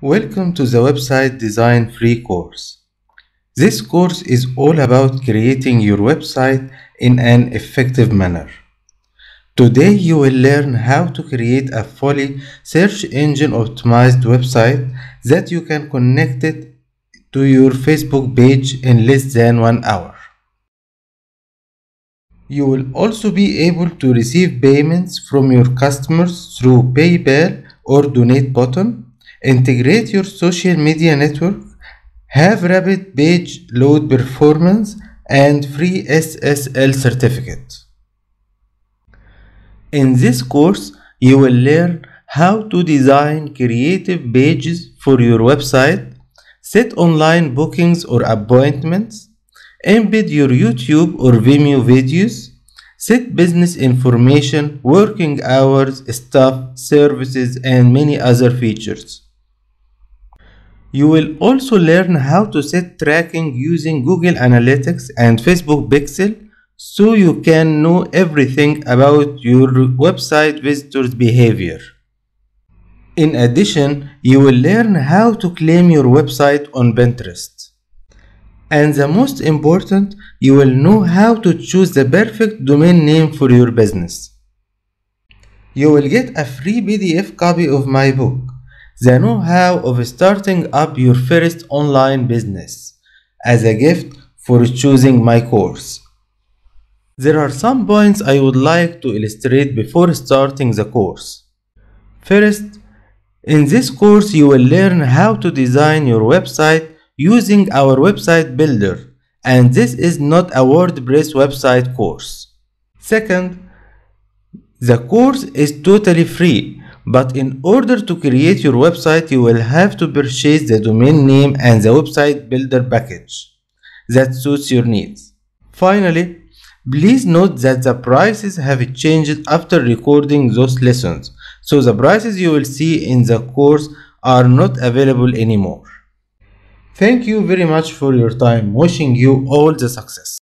Welcome to the website design free course. This course is all about creating your website in an effective manner. Today you will learn how to create a fully search engine optimized website that you can connect it to your Facebook page in less than one hour. You will also be able to receive payments from your customers through PayPal or donate button, integrate your social media network, have rapid page load performance and free SSL certificate. In this course, you will learn how to design creative pages for your website, set online bookings or appointments, embed your YouTube or Vimeo videos, set business information, working hours, staff, services, and many other features. You will also learn how to set tracking using Google Analytics and Facebook Pixel so you can know everything about your website visitors' behavior. In addition, you will learn how to claim your website on Pinterest. And the most important, you will know how to choose the perfect domain name for your business. You will get a free PDF copy of my book, The Know How of Starting Up Your First Online Business, as a gift for choosing my course. There are some points I would like to illustrate before starting the course. First, in this course you will learn how to design your website using our website builder and this is not a WordPress website course. Second, the course is totally free but in order to create your website you will have to purchase the domain name and the website builder package that suits your needs. Finally, Please note that the prices have changed after recording those lessons, so the prices you will see in the course are not available anymore. Thank you very much for your time, wishing you all the success.